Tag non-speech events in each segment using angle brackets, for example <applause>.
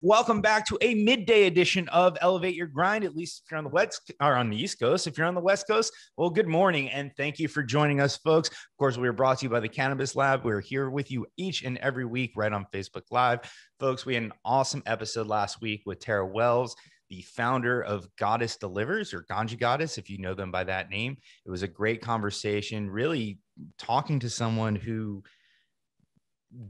Welcome back to a midday edition of Elevate Your Grind. At least if you're on the west or on the East Coast, if you're on the West Coast, well, good morning and thank you for joining us, folks. Of course, we are brought to you by the Cannabis Lab. We're here with you each and every week, right on Facebook Live, folks. We had an awesome episode last week with Tara Wells the founder of Goddess Delivers or Ganja Goddess, if you know them by that name. It was a great conversation, really talking to someone who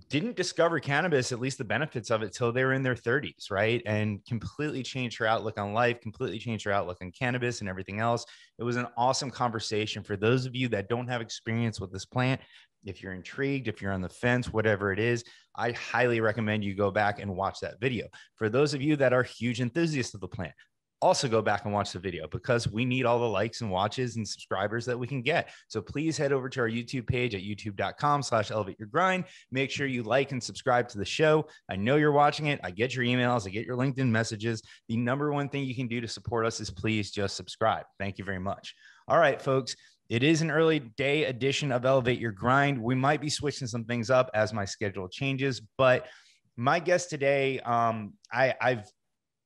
didn't discover cannabis, at least the benefits of it, till they were in their 30s, right? And completely changed her outlook on life, completely changed her outlook on cannabis and everything else. It was an awesome conversation for those of you that don't have experience with this plant. If you're intrigued, if you're on the fence, whatever it is, I highly recommend you go back and watch that video. For those of you that are huge enthusiasts of the plant, also go back and watch the video because we need all the likes and watches and subscribers that we can get. So please head over to our YouTube page at youtube.com slash elevate your grind. Make sure you like and subscribe to the show. I know you're watching it. I get your emails. I get your LinkedIn messages. The number one thing you can do to support us is please just subscribe. Thank you very much. All right, folks. It is an early day edition of Elevate Your Grind. We might be switching some things up as my schedule changes, but my guest today, um, I, I've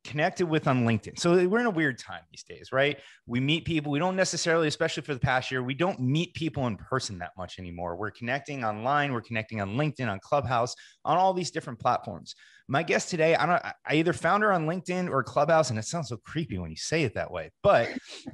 connected with on LinkedIn. So we're in a weird time these days, right? We meet people. We don't necessarily, especially for the past year, we don't meet people in person that much anymore. We're connecting online, we're connecting on LinkedIn, on Clubhouse, on all these different platforms. My guest today, I don't I either found her on LinkedIn or Clubhouse, and it sounds so creepy when you say it that way. But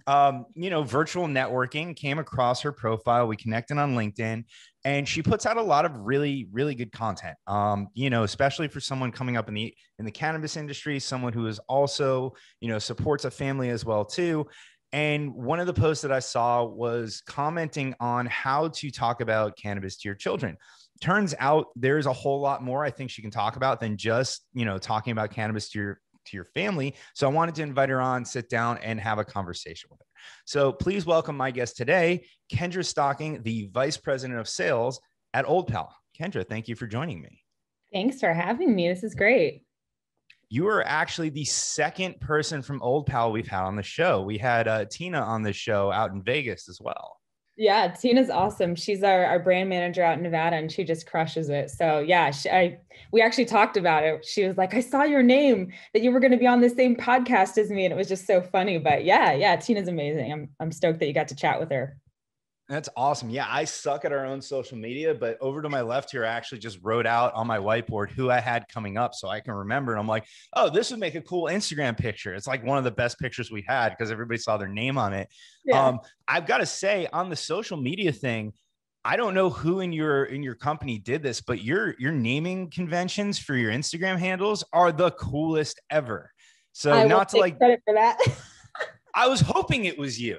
um, you know, virtual networking came across her profile. We connected on LinkedIn and she puts out a lot of really really good content um, you know especially for someone coming up in the in the cannabis industry someone who is also you know supports a family as well too and one of the posts that i saw was commenting on how to talk about cannabis to your children turns out there's a whole lot more i think she can talk about than just you know talking about cannabis to your to your family so i wanted to invite her on sit down and have a conversation with her so please welcome my guest today, Kendra Stocking, the Vice President of Sales at Old Pal. Kendra, thank you for joining me. Thanks for having me. This is great. You are actually the second person from Old Pal we've had on the show. We had uh, Tina on the show out in Vegas as well. Yeah, Tina's awesome. She's our, our brand manager out in Nevada and she just crushes it. So yeah, she, I we actually talked about it. She was like, I saw your name that you were going to be on the same podcast as me. And it was just so funny. But yeah, yeah, Tina's amazing. I'm I'm stoked that you got to chat with her. That's awesome. Yeah, I suck at our own social media, but over to my left here, I actually just wrote out on my whiteboard who I had coming up so I can remember. And I'm like, oh, this would make a cool Instagram picture. It's like one of the best pictures we had because everybody saw their name on it. Yeah. Um, I've got to say, on the social media thing, I don't know who in your in your company did this, but your your naming conventions for your Instagram handles are the coolest ever. So I not to like credit for that. <laughs> I was hoping it was you.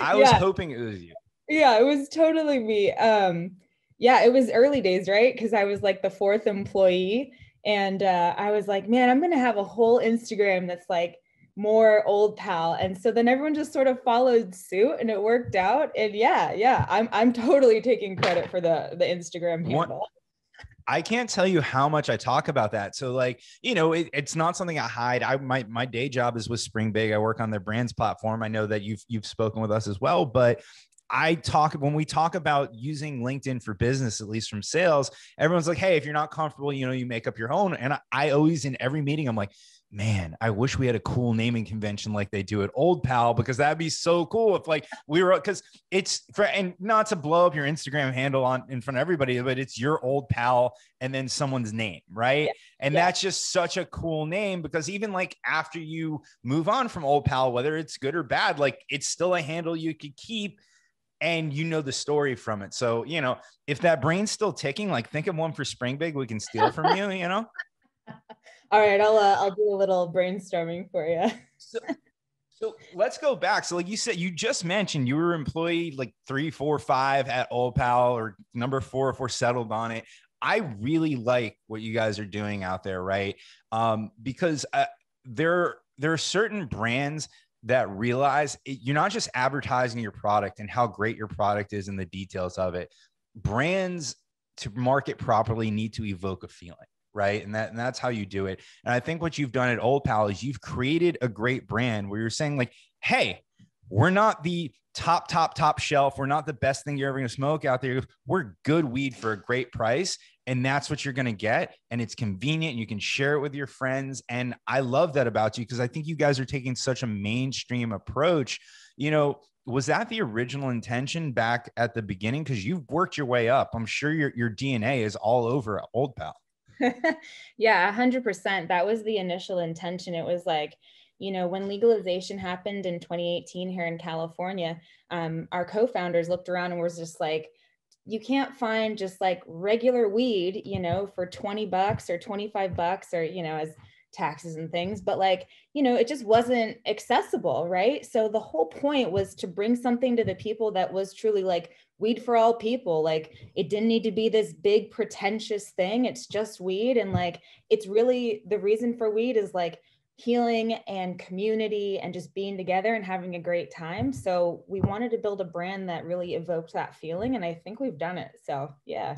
I was yeah. hoping it was you. Yeah, it was totally me. Um, yeah, it was early days, right? Because I was like the fourth employee, and uh, I was like, man, I'm gonna have a whole Instagram that's like more old pal and so then everyone just sort of followed suit and it worked out and yeah yeah i'm i'm totally taking credit for the the instagram handle I can't tell you how much I talk about that. So like, you know, it, it's not something I hide. I my my day job is with Springbig. I work on their brands platform. I know that you've you've spoken with us as well, but I talk when we talk about using LinkedIn for business, at least from sales, everyone's like, Hey, if you're not comfortable, you know, you make up your own. And I, I always, in every meeting, I'm like, man, I wish we had a cool naming convention like they do at Old Pal because that'd be so cool if like we were because it's for and not to blow up your Instagram handle on in front of everybody, but it's your old pal and then someone's name, right? Yeah. And yeah. that's just such a cool name because even like after you move on from Old Pal, whether it's good or bad, like it's still a handle you could keep and you know the story from it. So, you know, if that brain's still ticking, like think of one for Springbig we can steal from <laughs> you, you know? <laughs> All right, I'll uh, I'll do a little brainstorming for you. <laughs> so, so let's go back. So, like you said, you just mentioned you were employee like three, four, five at Old Pal, or number four if we're settled on it. I really like what you guys are doing out there, right? Um, because uh, there there are certain brands that realize it, you're not just advertising your product and how great your product is and the details of it. Brands to market properly need to evoke a feeling right? And that and that's how you do it. And I think what you've done at Old Pal is you've created a great brand where you're saying like, hey, we're not the top, top, top shelf. We're not the best thing you're ever going to smoke out there. We're good weed for a great price. and that's what you're going to get and it's convenient you can share it with your friends and i love that about you because i think you guys are taking such a mainstream approach you know was that the original intention back at the beginning because you've worked your way up i'm sure your, your dna is all over old pal <laughs> yeah 100% that was the initial intention. It was like you know when legalization happened in 2018 here in california um, our co-founders looked around and was just like you can't find just like regular weed, you know, for 20 bucks or 25 bucks or, you know, as taxes and things, but like, you know, it just wasn't accessible, right? So the whole point was to bring something to the people that was truly like weed for all people. Like it didn't need to be this big pretentious thing. It's just weed. And like, it's really the reason for weed is like, healing and community and just being together and having a great time. So we wanted to build a brand that really evoked that feeling. And I think we've done it. So yeah.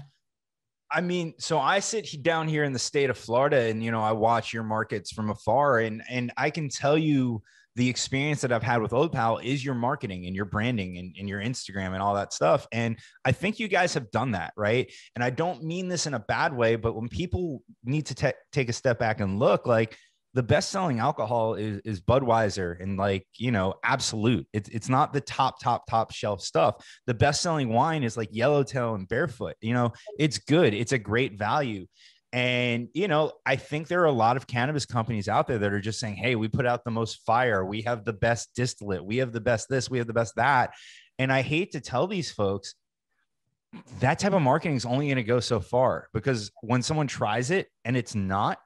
I mean, so I sit down here in the state of Florida and, you know, I watch your markets from afar and, and I can tell you the experience that I've had with Old Pal is your marketing and your branding and, and your Instagram and all that stuff. And I think you guys have done that. Right. And I don't mean this in a bad way, but when people need to te- take a step back and look like, the best selling alcohol is, is Budweiser and like, you know, Absolut. It's, it's not the top, top, top shelf stuff. The best selling wine is like Yellowtail and Barefoot. You know, it's good. It's a great value. And, you know, I think there are a lot of cannabis companies out there that are just saying, hey, we put out the most fire. We have the best distillate. We have the best this. We have the best that. And I hate to tell these folks, that type of marketing is only going to go so far because when someone tries it and it's not,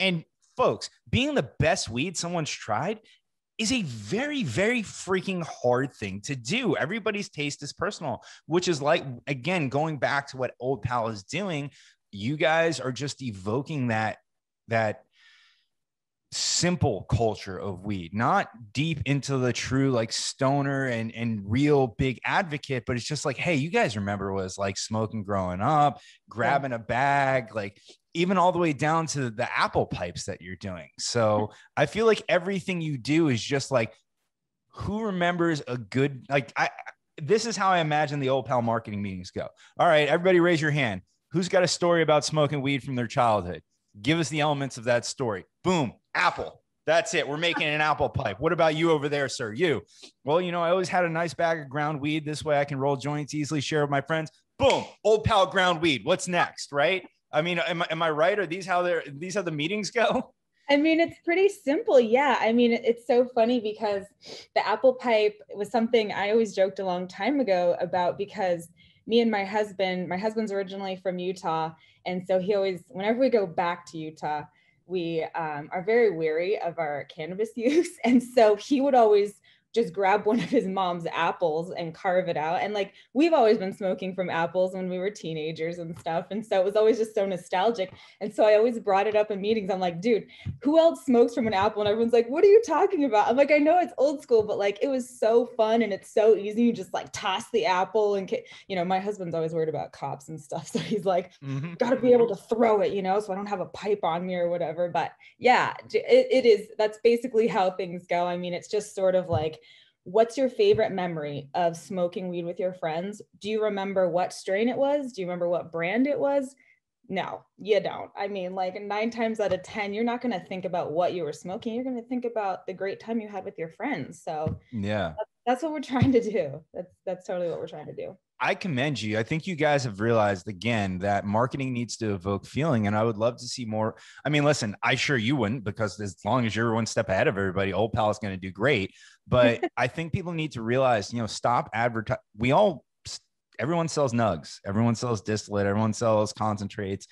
and folks, being the best weed someone's tried is a very, very freaking hard thing to do. Everybody's taste is personal, which is like, again, going back to what Old Pal is doing. You guys are just evoking that, that simple culture of weed, not deep into the true like stoner and, and real big advocate, but it's just like, hey, you guys remember was like smoking growing up, grabbing a bag, like even all the way down to the apple pipes that you're doing. So mm-hmm. I feel like everything you do is just like who remembers a good like I this is how I imagine the old pal marketing meetings go. All right, everybody raise your hand. Who's got a story about smoking weed from their childhood? Give us the elements of that story. Boom, apple. That's it. We're making an apple pipe. What about you over there, sir? You. Well, you know, I always had a nice bag of ground weed. This way I can roll joints easily, share with my friends. Boom, old pal ground weed. What's next, right? I mean, am, am I right? Are these how they're these how the meetings go? I mean, it's pretty simple. Yeah. I mean, it's so funny because the apple pipe was something I always joked a long time ago about because me and my husband, my husband's originally from Utah. And so he always, whenever we go back to Utah, we um, are very weary of our cannabis <laughs> use. And so he would always just grab one of his mom's apples and carve it out. And like we've always been smoking from apples when we were teenagers and stuff. And so it was always just so nostalgic. And so I always brought it up in meetings. I'm like, dude, who else smokes from an apple? And everyone's like, what are you talking about? I'm like, I know it's old school, but like it was so fun and it's so easy. You just like toss the apple and, you know, my husband's always worried about cops and stuff. <laughs> So he's like, mm-hmm. got to be able to throw it, you know, so I don't have a pipe on me or whatever. But yeah, it, it is. That's basically how things go. I mean, it's just sort of like, what's your favorite memory of smoking weed with your friends? Do you remember what strain it was? Do you remember what brand it was? No, you don't. I mean, like nine times out of 10, you're not going to think about what you were smoking. You're going to think about the great time you had with your friends. So, yeah, that's, that's what we're <laughs> trying to do. That's, that's totally what we're trying to do. I commend you. I think you guys have realized again that marketing needs to evoke feeling, and I would love to see more. I mean, listen, I sure you wouldn't because as long as you're one step ahead of everybody, Old Pal is going to do great. But <laughs> I think people need to realize, you know, stop advertising. We all, everyone sells nugs, everyone sells distillate, everyone sells concentrates.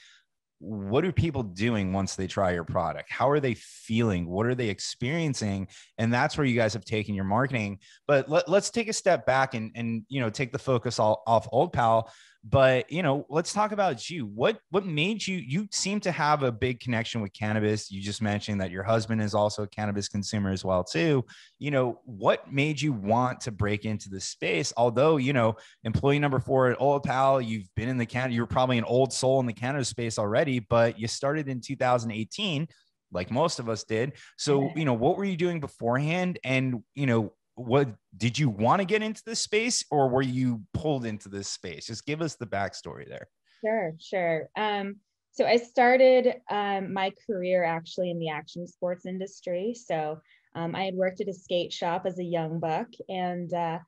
What are people doing once they try your product? How are they feeling? What are they experiencing? And that's where you guys have taken your marketing. But let, us take a step back and and you know take the focus all, off old pal but you know let's talk about you. What what made you you seem to have a big connection with cannabis. You just mentioned that your husband is also a cannabis consumer as well too. You know what made you want to break into the space? Although you know employee number four at old pal you've been in the can you're probably an old soul in the cannabis space already but you started in 2018 like most of us did. So you know what were you doing beforehand? And you know what did you want to get into this space or were you pulled into this space just give us the backstory there Sure, sure. Um, so I started um, my career actually in the action sports industry. So um, I had worked at a skate shop as a young buck and uh,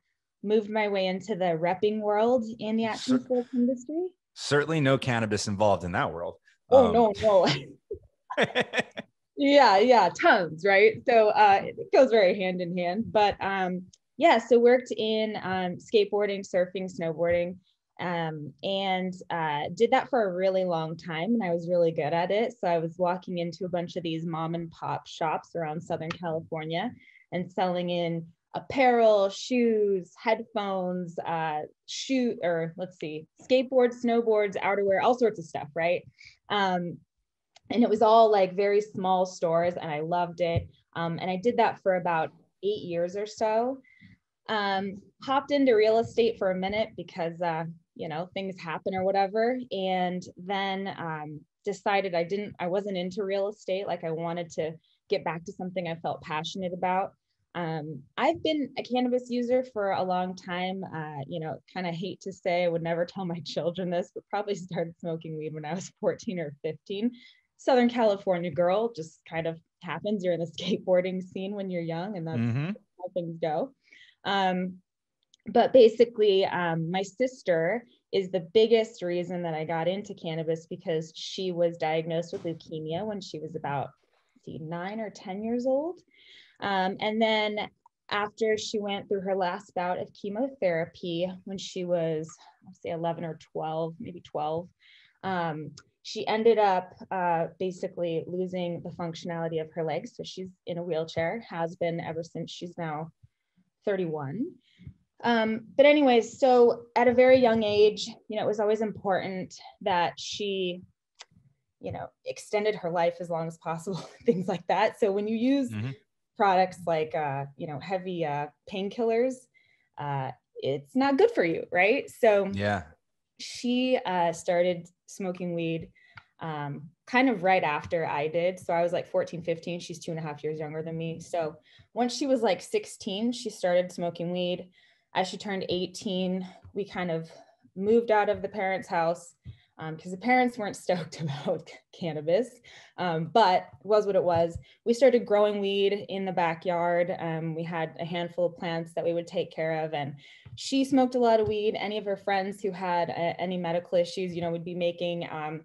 moved my way into the repping world in the action Cer- sports industry. Certainly no cannabis involved in that world. Oh, um, no, no. <laughs> <laughs> yeah, yeah, tons, right? So uh, it goes very hand in hand. But um, yeah, so worked in um, skateboarding, surfing, snowboarding um, and uh, did that for a really long time and i was really good at it so i was walking into a bunch of these mom and pop shops around southern california and selling in apparel shoes headphones uh, shoe or let's see skateboards snowboards outerwear all sorts of stuff right um, and it was all like very small stores and i loved it. Um, and i did that for about eight years or so. Um, hopped into real estate for a minute because uh, you know things happen or whatever. And then um, decided i didn't i wasn't into real estate. Like i wanted to get back to something i felt passionate about. Um, i've been a cannabis user for a long time. Uh, you know kind of hate to say i would never tell my <laughs> children this but probably started smoking weed when i was 14 or 15 southern california girl just kind of happens you're in the <laughs> skateboarding scene when you're young and that's mm-hmm. how things go um, but basically, um, my sister is the biggest reason that I got into cannabis because she was diagnosed with leukemia when she was about see, nine or 10 years old. Um, and then after she went through her last bout of chemotherapy when she was, I'll say 11 or 12, maybe 12, um, she ended up uh, basically losing the functionality of her legs. So she's in a wheelchair, has been ever since she's now 31. Um, but anyways, so at a very young age, you know, it was always important that she, you know, extended her life as long as possible, <laughs> things like that. So when you use mm-hmm. products like, uh, you know, heavy uh, painkillers, uh, it's not good for you, right? So yeah, she uh, started smoking weed um, kind of right after I did. So I was like 14, 15. She's two and a half years younger than me. So once she was like 16, she started smoking weed as she turned 18, we kind of moved out of the parents' house because um, the parents weren't <laughs> stoked about cannabis, um, but was what it was. We started growing weed in the backyard. Um, we had a handful of plants that we would take care of, and she smoked a lot of weed. Any of her friends who had uh, any medical issues, you know, would be making, um,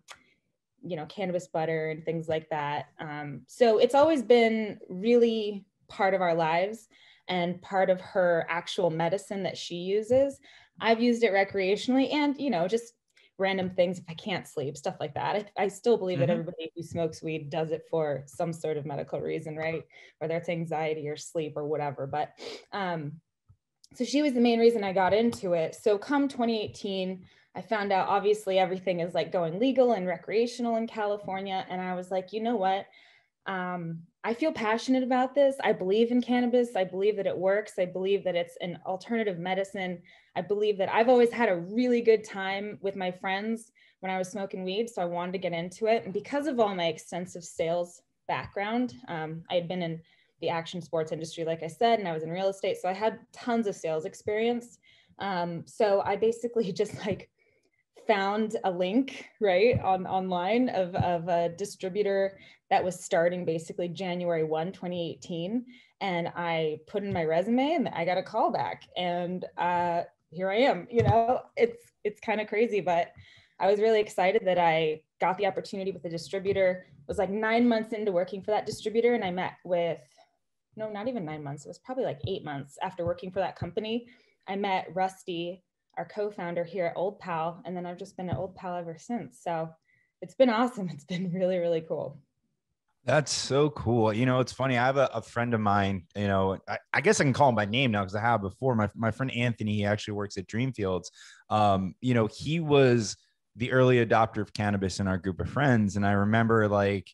you know, cannabis butter and things like that. Um, so it's always been really part of our lives and part of her actual medicine that she uses. I've used it recreationally and, you know, just random things if I can't sleep, stuff like that. I, I still believe mm-hmm. that everybody who smokes weed does it for some sort of medical reason, right? Whether it's anxiety or sleep or whatever. But um, so she was the main reason I got into it. So come 2018, I found out obviously everything is like going legal and recreational in California. And I was like, you know what? Um, I feel passionate about this. I believe in cannabis. I believe that it works. I believe that it's an alternative medicine. I believe that I've always had a really good time with my friends when I was smoking weed. So I wanted to get into it. And because of all my extensive sales background, um, I had been in the action sports industry, like I said, and I was in real estate. So I had tons of sales experience. Um, so I basically <laughs> just like found a link right on online of, of a distributor that was starting basically January 1, 2018. And I put in my resume and I got a call back and uh, here I am, you know, it's, it's kind of crazy, but I was really excited that I got the opportunity with the distributor. It was like nine months into working for that distributor and I met with, no, not even nine months. It was probably like eight months after working for that company. I met Rusty our co-founder here at Old Pal, and then I've just been at Old Pal ever since. So it's been awesome. It's been really, really cool. That's so cool. You know, it's funny. I have a, a friend of mine, you know, I, I, guess I can call him by name now because I have before. My, my friend Anthony, he actually works at Dreamfields. Um, you know, he was the early adopter of cannabis in our group of friends. And I remember like,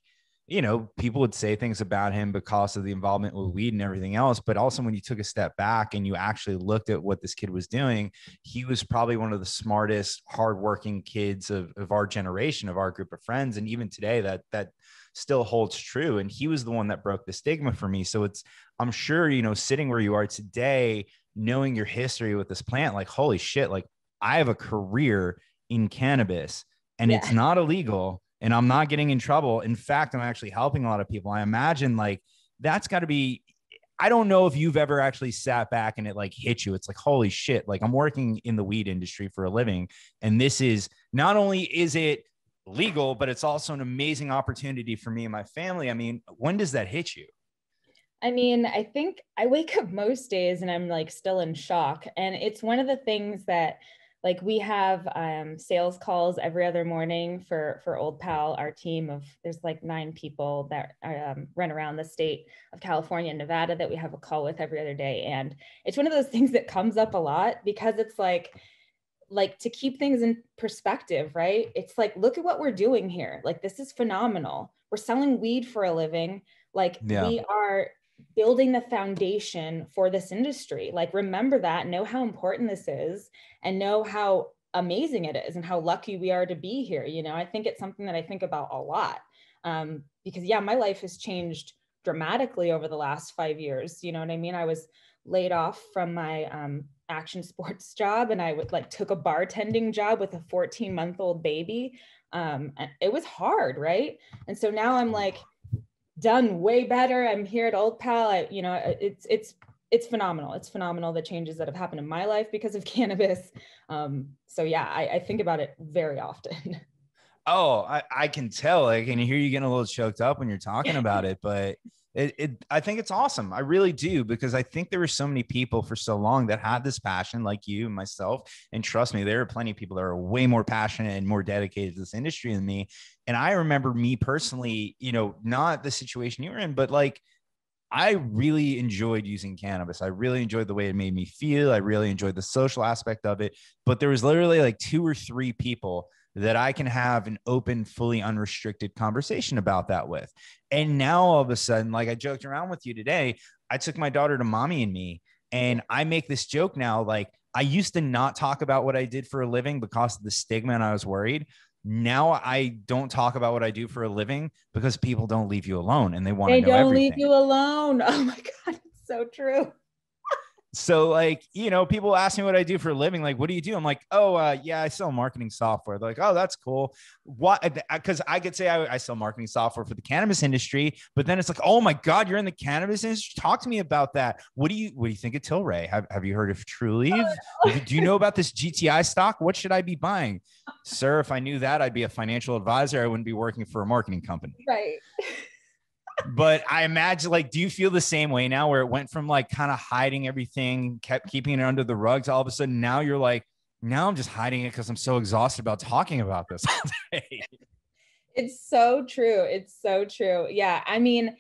you know, people would say things about him because of the involvement with weed and everything else. But also, when you took a step back and you actually looked at what this kid was doing, he was probably one of the smartest, hardworking kids of, of our generation, of our group of friends. And even today, that that still holds true. And he was the one that broke the stigma for me. So it's, I'm sure, you know, sitting where you are today, knowing your history with this plant, like, holy shit, like I have a career in cannabis and Yeah. it's not illegal and I'm not getting in trouble. In fact, I'm actually helping a lot of people. I imagine like that's got to be I don't know if you've ever actually sat back and it like hit you. It's like, holy shit. Like I'm working in the weed industry for a living. And this is not only is it legal, but it's also an amazing opportunity for me and my family. I mean, when does that hit you? I mean, I think I wake up most days and I'm like still in shock. And it's one of the things that like we have um, sales calls every other morning for for Old Pal, our team of there's like nine people that um, run around the state of California and Nevada that we have a call with every other day. And it's one of those things that comes up a lot because it's like like to keep things in perspective, right? It's like, look at what we're doing here. Like, this is phenomenal. We're selling weed for a living. Like, Yeah. we are building the foundation for this industry. Like, remember that, know how important this is, and know how amazing it is and how lucky we are to be here. You know, I think it's something that I think about a lot um, because, yeah, my life has changed dramatically over the last five years. You know what I mean? I was laid off from my um, action sports <laughs> job and I would like took a bartending job with a 14 month old baby. Um, it was hard, right? And so now I'm like done way better. I'm here at Old Pal. I, you know, it's it's it's phenomenal. It's phenomenal the changes that have happened in my life because of <laughs> cannabis. Um, so yeah, I, I think about it very often. <laughs> Oh, I, I can tell. I can hear you getting a little choked up when you're talking about it, but it, it I think it's awesome. I really do because I think there were so many people for so long that had this passion, like you and myself. And trust me, there are plenty of people that are way more passionate and more dedicated to this industry than me. And I remember me personally, you know, not the situation you were in, but like I really enjoyed using cannabis. I really enjoyed the way it made me feel. I really enjoyed the social aspect of it. But there was literally like two or three people that I can have an open, fully unrestricted conversation about that with. And now all of a sudden, like I joked around with you today, I took my daughter to mommy and me, and I make this joke now like, I used to not talk about what I did for a living because of the stigma and I was worried. Now I don't talk about what I do for a living because people don't leave you alone and they want to they know don't everything. leave you alone. <laughs> Oh my God, it's so true. So like you know people ask me what i do for a living like what do you do? I'm like oh uh, yeah i sell marketing software. They're like oh that's cool. What because i could say I, I sell marketing software for the cannabis industry but then it's like oh my god you're in the cannabis industry? Talk to me about that. What do you what do you think of tilray? Have, have you heard of trulieve? <laughs> Do you know about this gti stock? What should i be buying? Sir if i knew that i'd be a financial advisor. I wouldn't be working for a marketing company. Right. <laughs> but I imagine like, do you feel the same way now where it went from like kind of hiding everything, kept keeping it under the rugs? all of a sudden now you're like, now I'm just hiding it because I'm so exhausted about talking about this. <laughs> It's so true. It's so true. Yeah. I mean,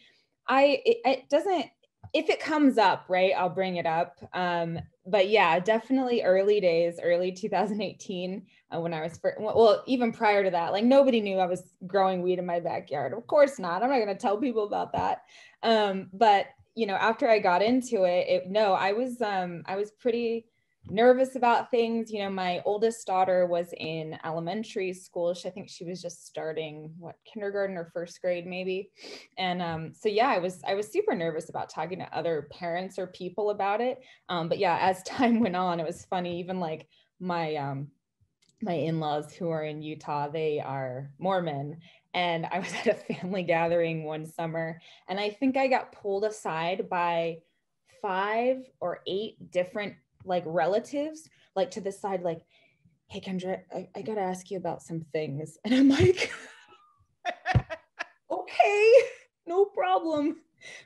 I, it, it doesn't, if it comes up, right, I'll bring it up. Um, but yeah, definitely early days, early 2018, uh, when I was, fir- well, even prior to that, like nobody knew I was growing weed in my backyard. Of course not. I'm not going to tell people about that. Um, but you know, after I got into it, it no, I was, um, I was pretty, nervous about things. You know, my oldest daughter was in elementary school. She, I think she was just starting what kindergarten or first grade maybe. And um, so yeah, I was I was super nervous about talking to other parents or people about it. Um, but yeah, as <laughs> time went on, it was funny. Even like my um, my in-laws who are in Utah, they are Mormon. And I was <laughs> at a family gathering one summer, and I think I got pulled aside by five or eight different like relatives like to the side like hey kendra I, I, gotta ask you about some things <laughs> and i'm like <laughs> okay no problem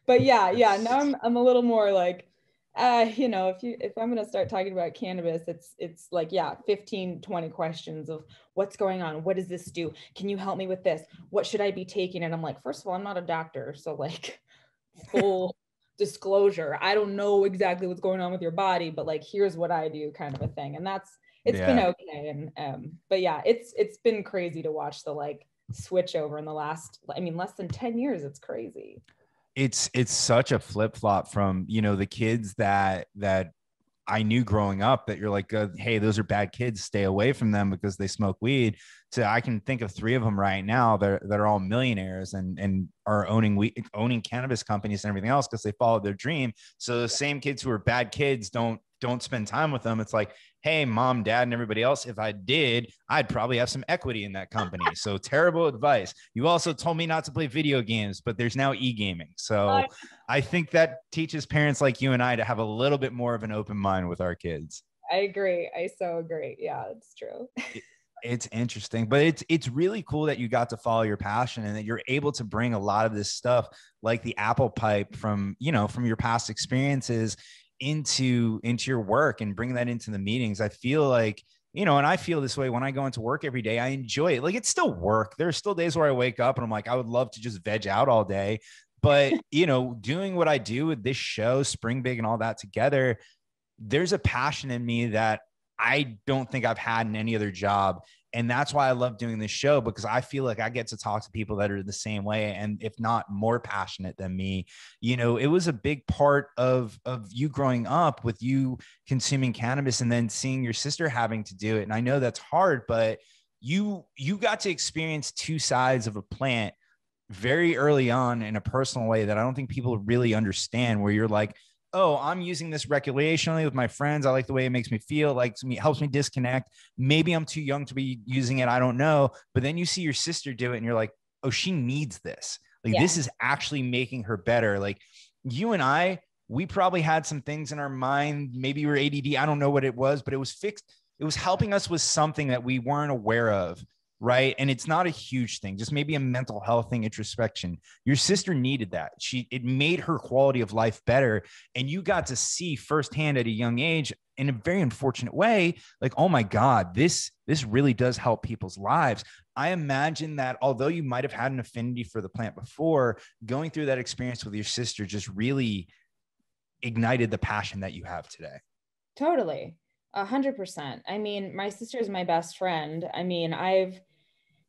but yeah yeah now i'm, I'm a little more like uh you know if you if i'm gonna start talking about cannabis it's it's like yeah 15 20 questions of what's going on what does this do can you help me with this what should i be taking and i'm like first of all i'm not a doctor so like <laughs> full disclosure. I don't know exactly what's going on with your body, but like here's what I do kind of a thing. And that's it's yeah. been okay. And um, but yeah, it's it's been crazy to watch the like switch over in the last, I mean, less than 10 years. It's crazy. It's it's such a flip-flop from you know the kids that that I knew growing up that you're like, uh, hey, those are bad kids. Stay away from them because they smoke weed. So I can think of three of them right now that, that are all millionaires and, and are owning weed, owning cannabis companies and everything else because they followed their dream. So the same kids who are bad kids don't don't spend time with them. It's like, hey, mom, dad, and everybody else, if I did, I'd probably have some equity in that company. <laughs> so terrible advice. You also told me not to play video games, but there's now e gaming. So I think that teaches parents like you and I to have a little bit more of an open mind with our kids. I agree. I so agree. Yeah, it's true. <laughs> it's interesting but it's it's really cool that you got to follow your passion and that you're able to bring a lot of this stuff like the apple pipe from you know from your past experiences into into your work and bring that into the meetings. I feel like you know and i feel this way when i go into work every day i enjoy it. Like it's still work. There's still days where i wake up and i'm like i would love to just veg out all day. But <laughs> you know doing what i do with this show Springbig and all that together there's a passion in me that I don't think I've had in any other job. And that's why I love doing this show because I feel like I get to talk to people that are the same way and if not more passionate than me. You know, it was a big part of of you growing up with you consuming cannabis and then seeing your sister having to do it. And I know that's hard, but you you got to experience two sides of a plant very early on in a personal way that I don't think people really understand where you're like oh, I'm using this recreationally with my friends. I like the way it makes me feel, like me helps me disconnect. Maybe I'm too young to be using it. I don't know. But then you see your sister do it and you're like, oh, she needs this. Like yeah. this is actually making her better. Like you and I, we probably had some things in our mind. Maybe we are ADD. I don't know what it was, but it was fixed. It was helping us with something that we weren't aware of right? And it's not a huge thing just maybe a mental health thing introspection. Your sister needed that. She it made her quality of life better. And you got to see firsthand at a young age in a very unfortunate way like oh my god this this really does help people's lives. I imagine that although you might have had an affinity for the plant before going through that experience with your sister just really ignited the passion that you have today. Totally. A hundred percent. I mean, my sister is my best friend. I mean, I've,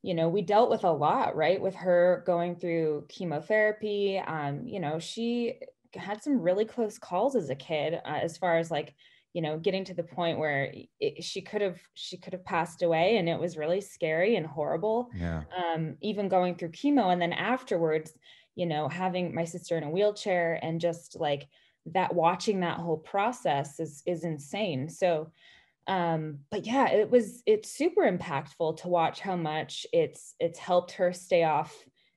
you know, we dealt with a lot, right? With her going through chemotherapy. Um, you know, she had some really close calls as a kid, uh, as far as like, you know, getting to the point where it, she could have she could have passed away, and it was really scary and horrible. Yeah. Um, even going through chemo, and then afterwards, you know, having my sister in a wheelchair and just like that watching that whole process is is insane so um but yeah it was it's super impactful to watch how much it's it's helped her stay off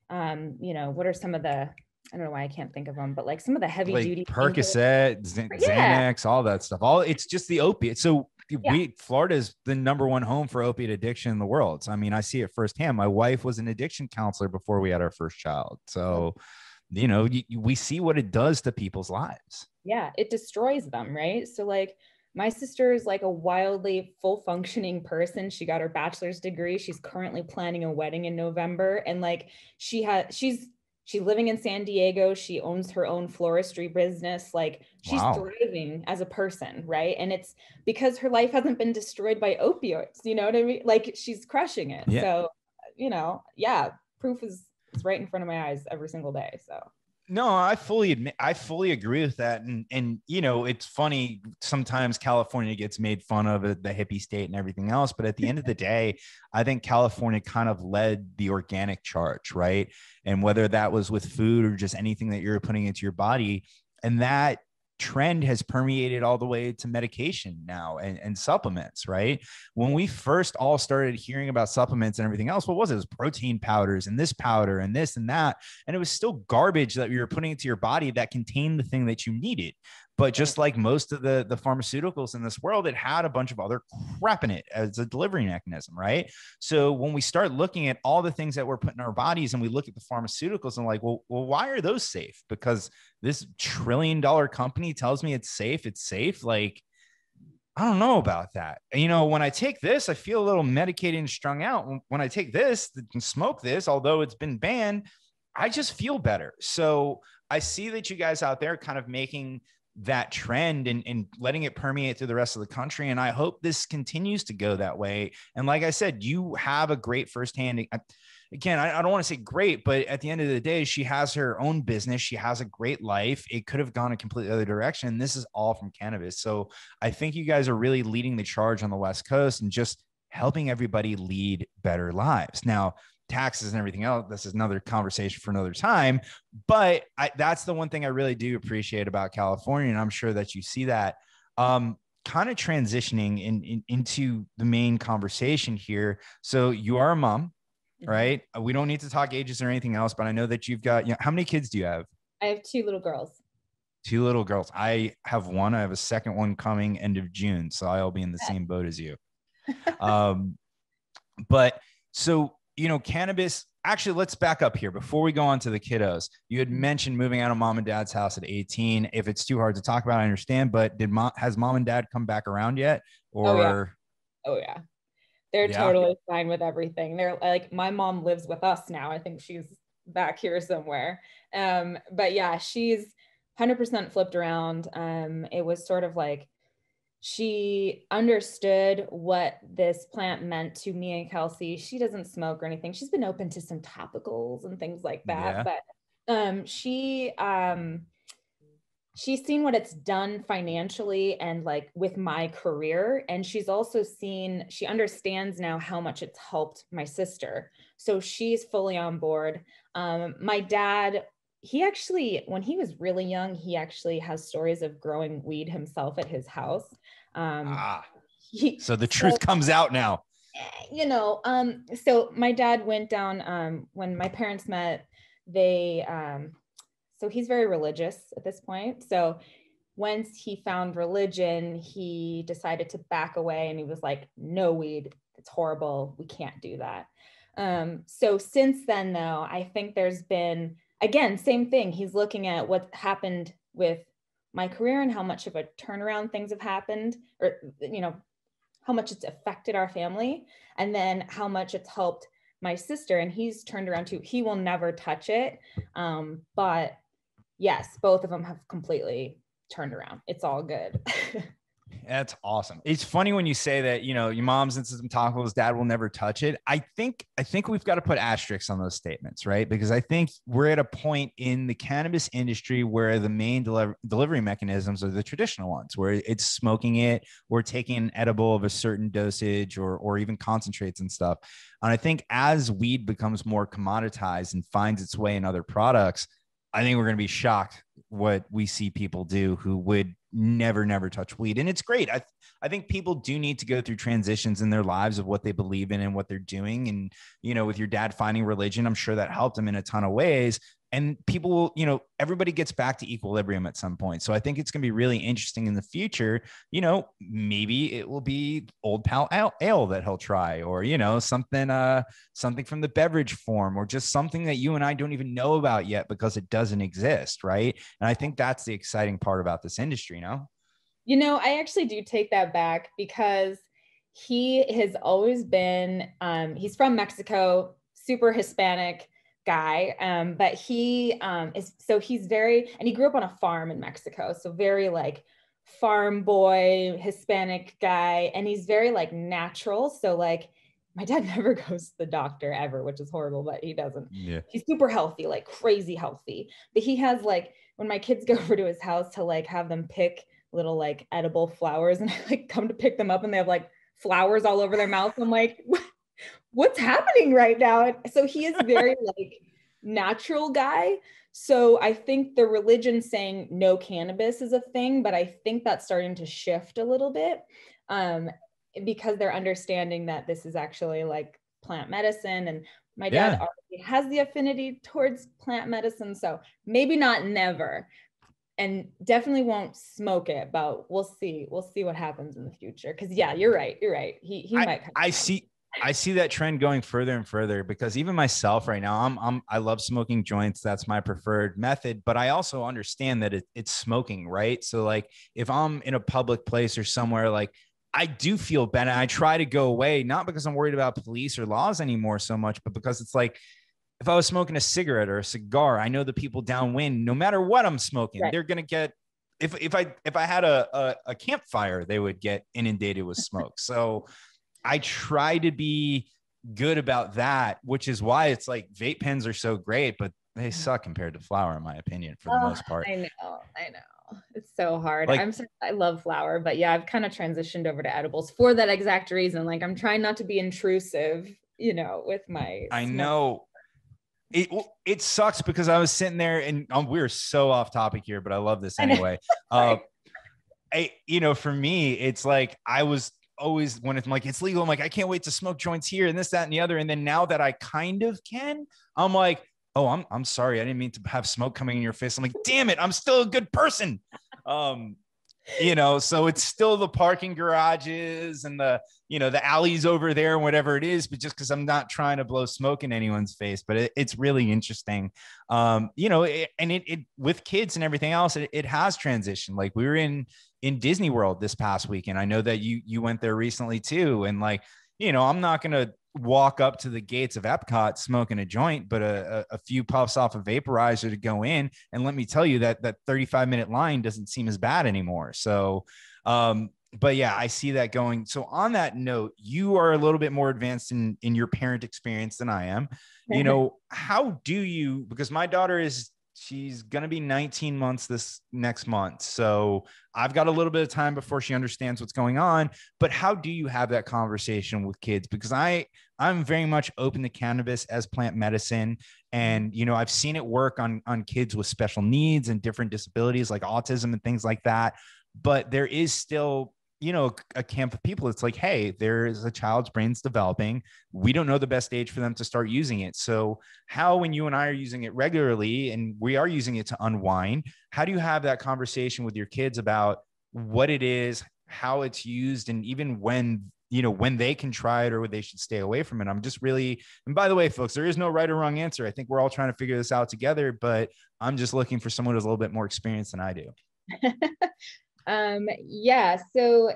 um you know what are some of the I don't know why I can't think of them, but like some of the heavy like duty Percocet, Xanax, yeah. all that stuff. All it's just the opiate. So yeah. we Florida is the number one home for opiate addiction in the world. So I mean, I see it firsthand. My wife was an addiction counselor before we had our first child. So you know, we see what it does to people's lives. Yeah, it destroys them, right? So, like, my sister is like a wildly full functioning person. She got her bachelor's degree. She's currently planning a wedding in November. And like, she has, she's, she's living in San Diego. She owns her own floristry business. Like, she's wow. thriving as a person, right? And it's because her life hasn't been destroyed by opioids. You know what I mean? Like, she's crushing it. Yeah. So, you know, yeah, proof is it's right in front of my eyes every single day. So no, I fully admit I fully agree with that. And and you know, it's funny sometimes California gets made fun of the hippie state and everything else. But at the end of the <laughs> day, I think California kind of led the organic charge, right? And whether that was with food or just anything that you're putting into your body. And that trend has permeated all the way to medication now and, and supplements, right? When we first all started hearing about supplements and everything else, what was it? It was protein powders and this powder and this and that. And it was still garbage that you were putting into your body that contained the thing that you needed. But just like most of the, the pharmaceuticals in this world, it had a bunch of other crap in it as a delivery mechanism, right? So when we start looking at all the things that we're putting in our bodies and we look at the pharmaceuticals and like, well, well, why are those safe? Because this trillion dollar company tells me it's safe, it's safe. Like, I don't know about that. You know, when I take this, I feel a little medicated and strung out. When I take this and smoke this, although it's been banned, I just feel better. So I see that you guys out there kind of making that trend and, and letting it permeate through the rest of the country. And I hope this continues to go that way. And like I said, you have a great firsthand. Again, I, I don't want to say great, but at the end of the day, she has her own business. She has a great life. It could have gone a completely other direction. This is all from cannabis. So I think you guys are really leading the charge on the West Coast and just helping everybody lead better lives. Now, taxes and everything else this is another conversation for another time but I, that's the one thing i really do appreciate about california and i'm sure that you see that um, kind of transitioning in, in, into the main conversation here. So you are a mom, mm-hmm. right? We don't need to talk ages or anything else, but I know that you've got, you know, how many kids do you have? I have two little girls. Two little girls. I have one. I have a second one coming end of June, so I'll be in the same boat as you. <laughs> um, but so you know, cannabis. Actually, let's back up here before we go on to the kiddos. You had mentioned moving out of mom and dad's house at 18. If it's too hard to talk about, I understand. But did mom has mom and dad come back around yet? Or oh yeah, oh, yeah. they're yeah. totally fine with everything. They're like my mom lives with us now. I think she's back here somewhere. Um, but yeah, she's 100% flipped around. Um, it was sort of like she understood what this plant meant to me and Kelsey. She doesn't smoke or anything. She's been open to some topicals and things like that. Yeah. But um, she um, she's seen what it's done financially and like with my career. And she's also seen, she understands now how much it's helped my sister. So she's fully on board. Um, my dad he actually when he was really young he actually has stories of growing weed himself at his house. Um ah, he, so the truth so, comes out now. Eh, you know um so my dad went down um when my parents met they um so he's very religious at this point. So once he found religion he decided to back away and he was like no weed. It's horrible. We can't do that. Um so since then though i think there's been again, same thing. He's looking at what happened with my career and how much of a turnaround things have happened, or, you know, how much it's affected our family, and then how much it's helped my sister. And he's turned around to, he will never touch it. Um, but yes, both of them have completely turned around. It's all good. <laughs> That's awesome. It's funny when you say that, you know, your mom's into some tacos, dad will never touch it. I think I think we've got to put asterisks on those statements, right? Because I think we're at a point in the cannabis industry where the main deliver, delivery mechanisms are the traditional ones, where it's smoking it or taking an edible of a certain dosage or or even concentrates and stuff. And I think as weed becomes more commoditized and finds its way in other products, I think we're going to be shocked what we see people do who would never never touch weed. And it's great. I i think people do need to go through transitions in their lives of what they believe in and what they're doing. And you know with your dad finding religion i'm sure that helped him in a ton of ways. And people will you know everybody gets back to equilibrium at some point. So i think it's going to be really interesting in the future you know maybe it will be old pal ale, ale, that he'll try or you know something uh something from the beverage form or just something that you and i don't even know about yet because it doesn't exist right? And i think that's the exciting part about this industry you know? You know i actually do take that back because he has always been um he's from mexico super hispanic guy um, but he um, is so he's very and he grew up on a farm in mexico so very like farm boy hispanic guy and he's very like natural so like my dad <laughs> never goes to the doctor ever which is horrible but he doesn't yeah he's super healthy like crazy healthy but he has like when my kids go <laughs> over to his house to like have them pick little like edible flowers and <laughs> I like come to pick them up and they have like flowers all over their mouth i'm like what's happening right now? So he is very like natural guy. So I think the religion saying no cannabis is a thing, but I think that's starting to shift a little bit um, because they're understanding that this is actually like plant medicine. And my dad yeah. already has the affinity towards plant medicine. So maybe not never. And definitely won't smoke it, but we'll see. We'll see what happens in the future. Cause yeah, you're right. You're right. He he I, might. I see I see that trend going further and further because even myself right now, I'm, I'm I love smoking joints. That's my preferred method. But I also understand that it, it's smoking, right? So like if I'm in a public place or somewhere, like I do feel bad. And I try to go away, not because I'm worried about police or laws anymore so much, but because it's like if I was smoking a cigarette or a cigar, I know the people downwind, no matter what I'm smoking, right. they're gonna get if if I if I had a, a, a campfire, they would get inundated with smoke. So I try to be good about that, which is why it's like vape pens are so great, but they mm-hmm. suck compared to flower, in my opinion, for the oh, most part. I know, I know. It's so hard. Like, I'm I love flower, but yeah, I've kind of transitioned over to edibles for that exact reason. Like I'm trying not to be intrusive, you know, with my I know it it sucks because I was sitting there and um, we are so off topic here, but I love this anyway. <laughs> uh, I, you know, for me, it's like I was always when it's like it's legal, I'm like, I can't wait to smoke joints here and this, that, and the other. And then now that I kind of can, I'm like, oh, I'm I'm sorry, I didn't mean to have smoke coming in your face. I'm like, damn it, I'm still a good person. Um, you know, so it's still the parking garages and the you know the alleys over there and whatever it is, but just because I'm not trying to blow smoke in anyone's face, but it, it's really interesting. Um, you know, it, and it, it with kids and everything else, it, it has transitioned. Like we were in in Disney World this past weekend. I know that you you went there recently too, and like you know, I'm not gonna walk up to the gates of Epcot smoking a joint, but a, a, few puffs off a vaporizer to go in. And let me tell you that that 35 minute line doesn't seem as bad anymore. So, um, but yeah, I see that going. So on that note, you are a little bit more advanced in in your parent experience than I am. You <laughs> know, how do you? Because my daughter is she's going to be 19 months this next month. So I've got a little bit of time before she understands what's going on. But how do you have that conversation with kids? Because I, I'm very much open to cannabis as plant medicine. And, you know, I've seen it work on, on kids with special needs and different disabilities like autism and things like that. But there is still you know a camp of people it's like hey there's a child's brain's developing. We don't know the best age for them to start using it. So how when you and i are using it regularly and we are using it to unwind how do you have that conversation with your kids about what it is how it's used and even when you know when they can try it or they should stay away from it? I'm just really and by the way folks there is no right or wrong answer. I think we're all trying to figure this out together but i'm just looking for someone who's a little bit more experienced than i do <laughs> Um, yeah, so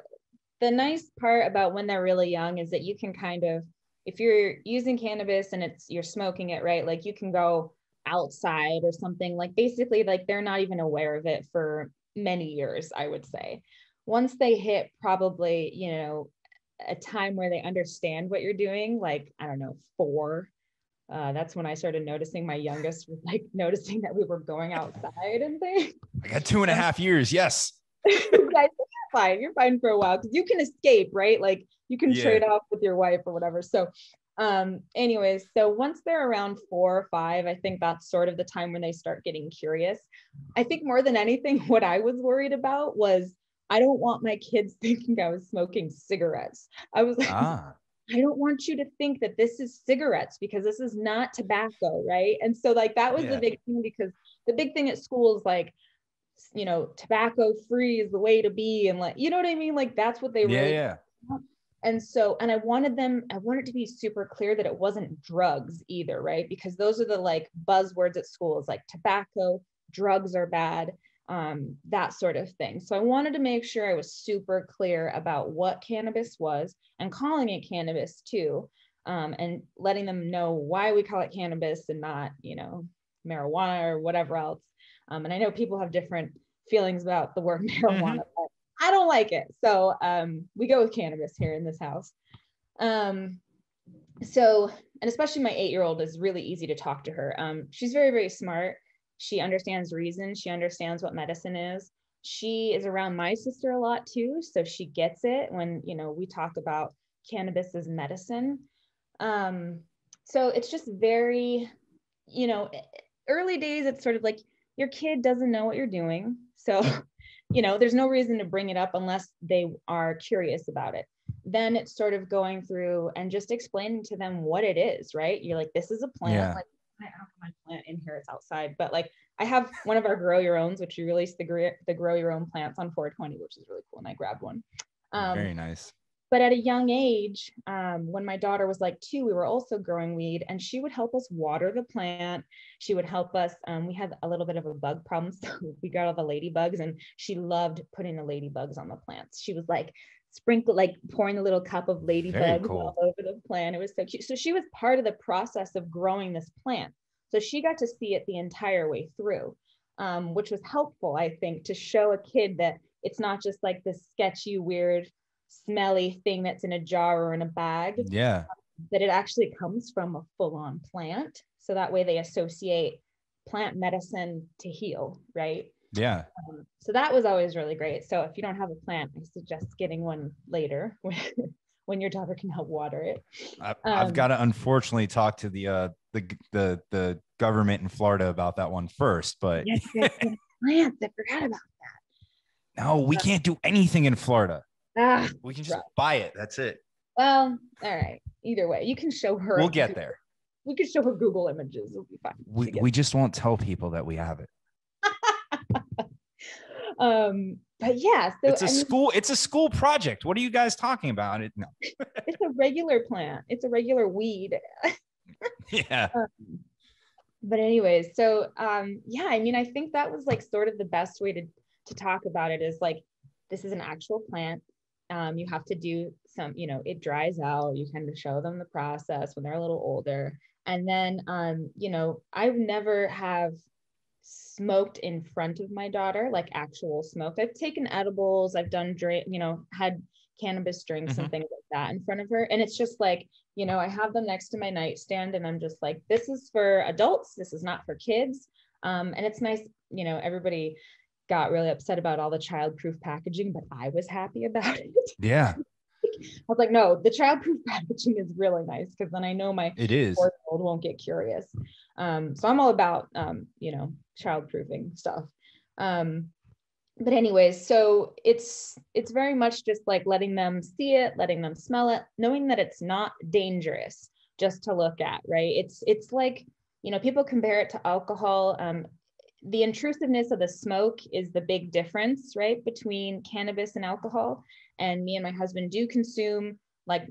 the nice part about when they're really young is that you can kind of, if you're using cannabis and it's you're smoking it, right? Like you can go outside or something. Like basically, like they're not even aware of it for many years, I would say. Once they hit probably, you know, a time where they understand what you're doing, like I don't know, four. Uh, that's when I started noticing my youngest was like <laughs> noticing that we were going outside and things. I got two and a half years. Yes. <laughs> you're fine. You're fine for a while because you can escape, right? Like you can yeah. trade off with your wife or whatever. So, um, anyways, so once they're around four or five, I think that's sort of the time when they start getting curious. I think more than anything, <laughs> what I was worried about was I don't want my kids <laughs> thinking I was smoking cigarettes. I was like, ah. I don't want you to think that this is cigarettes because this is not tobacco, right? And so, like, that was yeah. the big thing because the big thing at school is like, you know, tobacco free is the way to be. And like, you know what I mean? Like that's what they really yeah, yeah. And so, and I wanted them, I wanted to be super clear that it wasn't drugs either, right? Because those are the like buzzwords at schools, like tobacco, drugs are bad, um, that sort of thing. So I wanted to make sure I was super clear about what cannabis was and calling it cannabis too, um, and letting them know why we call it cannabis and not, you know, marijuana or whatever else. Um, and I know people have different feelings about the word <laughs> marijuana, mm-hmm. but I don't like it. So um, we go with cannabis here in this house. Um, so, and especially my eight year old is really easy to talk to her. Um, she's very, very smart. She understands reason. She understands what medicine is. She is around my sister a lot too. So she gets it when, you know, we talk about cannabis as medicine. Um, so it's just very, you know, early days, it's sort of like your kid doesn't know what you're doing. So, <laughs> you know, there's no reason to bring it up unless they are curious about it. Then it's sort of going through and just explaining to them what it is, right? You're like, this is a plant. Yeah. Like, I don't have my plant in here, it's outside. But like, I have one of our grow your owns, which we released the, the grow your own plants on 420, which is really cool. And I grabbed one. Um, Very nice but at a young age, um, when my daughter was like two, we were also growing weed, and she would help us water the plant. She would help us. Um, we had a little bit of a bug problem, <laughs> so we got all the ladybugs, and she loved putting the ladybugs on the plants. She was like sprinkle, like pouring a little cup of ladybugs cool. all over the plant. It was so cute. So she was part of the process of growing this plant. So she got to see it the entire way through, um, which was helpful, I think, to show a kid that it's not just like this sketchy, weird smelly thing that's in a jar or in a bag. Yeah. That it actually comes from a full on plant. So that way they associate plant medicine to heal, right? Yeah. Um, so that was always really great. So if you don't have a plant, I suggest getting one later <laughs> when your daughter can help water it. I've, um, I've got to unfortunately talk to the uh the the the government in Florida about that one first, but yes, yes, <laughs> plants. I forgot about that. No, we can't do anything in Florida. Ah, We can just Right. buy it. That's it. well, all right. Either way, you can show her. We'll get there. We can show her Google images. It'll be fine. We, we just won't tell people that we have it. <laughs> um, but yeah, so It's a I mean, school. It's a school project. What are you guys talking about? It no. <laughs> it's a regular plant. It's a regular weed. <laughs> Yeah. but anyways so um yeah i mean i think that was like sort of the best way to to talk about it is like this is an actual plant um you have to do some you know it dries out you kind of show them the process when they're a little older. And then um you know I've never have smoked in front of my daughter like actual smoke. I've taken edibles i've done drink you know had cannabis drinks and things like that in front of her. And it's just like you know i have them next to my nightstand and i'm just like this is for adults this is not for kids. Um, and it's nice you know everybody got really upset about all the child-proof packaging but i was happy about <laughs> it. Yeah, i was like no the child-proof <laughs> packaging is really nice because then i know my it is. four-year-old won't get curious. Um, so i'm all about um, you know child-proofing stuff. Um, but anyways so it's it's very much just like letting them see it letting them smell it knowing that it's not dangerous just to look at right? It's it's like you know people compare it to alcohol um, the intrusiveness of the smoke is the big difference right between cannabis and alcohol. And me and my husband do consume like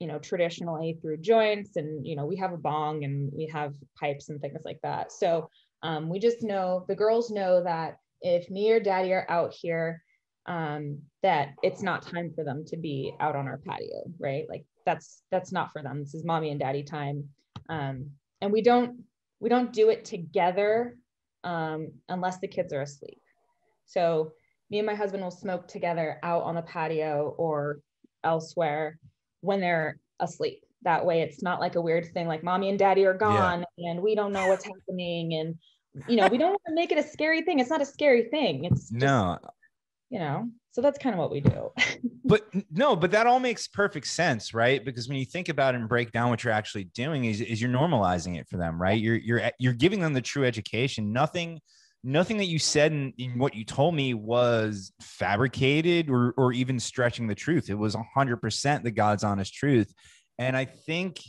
you know traditionally through joints and you know we have a bong and we have pipes and things like that. So um, we just know the girls know that if me or daddy are out here um, that it's not time for them to be out on our patio right? Like that's that's not for them. This is mommy and daddy time. Um, and we don't we don't do it together um, unless the kids are asleep so me and my husband will smoke together out on the patio or elsewhere when they're asleep. That way it's not like a weird thing like mommy and daddy are gone and we don't know what's happening. And, you know, we don't want to make it a scary thing. It's not a scary thing. It's, just, No, you know, so that's kind of what we do. <laughs> but no, but that all makes perfect sense, right? Because when you think about and break down what you're actually doing, is, is you're normalizing it for them, right? You're you're you're giving them the true education. Nothing, nothing that you said in, in what you told me was fabricated or or even stretching the truth. It was hundred percent the God's honest truth. And I think,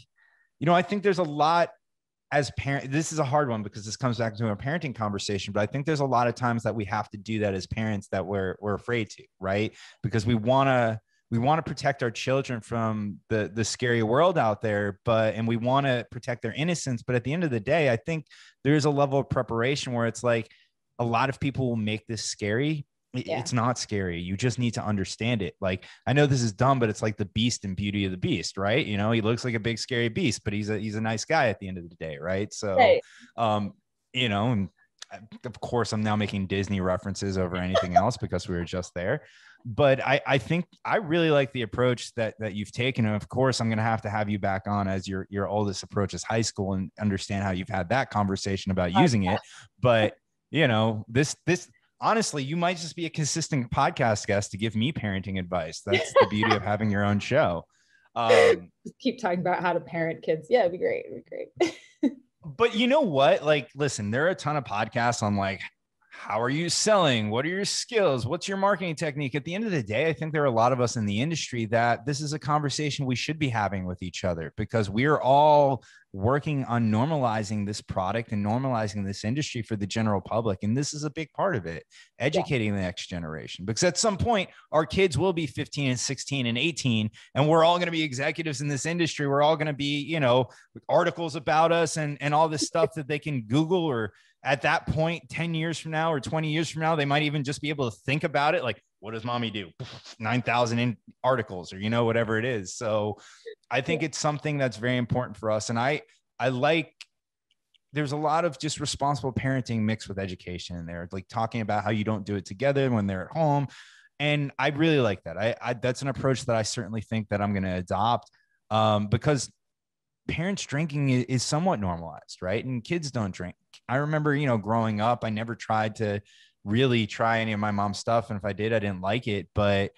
you know, I think there's a lot as parent this is a hard one because this comes back to a parenting conversation but i think there's a lot of times that we have to do that as parents that we're we're afraid to right? Because we want to we want to protect our children from the the scary world out there but and we want to protect their innocence but at the end of the day i think there's a level of preparation where it's like a lot of people will make this scary Yeah. it's not scary. You just need to understand it. Like i know this is dumb but it's like the beast and beauty of the beast right? You know he looks like a big scary beast but he's a he's a nice guy at the end of the day right? So Right. um you know and uh, of course i'm now making disney references over anything else because we were just there. But i i think i really like the approach that that you've taken. And of course i'm going to have to have you back on as your your oldest approaches high school and understand how you've had that conversation about using it. But you know this this honestly you might just be a consistent podcast guest to give me parenting advice <laughs> that's the beauty of having your own show um Just keep talking about how to parent kids. Yeah, it'd be great. It'd be great. <laughs> but you know what? Like, listen, there are a ton of podcasts on like, how are you selling? What are your skills? What's your marketing technique? At the end of the day, I think there are a lot of us in the industry that this is a conversation we should be having with each other because we are all working on normalizing this product and normalizing this industry for the general public. And this is a big part of it, educating the next generation. Because at some point, our kids will be 15 and 16 and 18, and we're all going to be executives in this industry. We're all going to be, you know, articles about us and, and all this stuff that they can Google or at that point 10 years from now or 20 years from now they might even just be able to think about it like what does mommy do? <laughs> 9000 in articles or you know whatever it is. So i think it's something that's very important for us. And i i like there's a lot of just responsible parenting mixed with education in there like talking about how you don't do it together when they're at home. And i really like that. I, I that's an approach that i certainly think that i'm going to adopt um, because parents drinking is somewhat normalized, right? And kids don't drink. I remember, you know, growing up, I never tried to really try any of my mom's stuff, and if I did, I didn't like it. But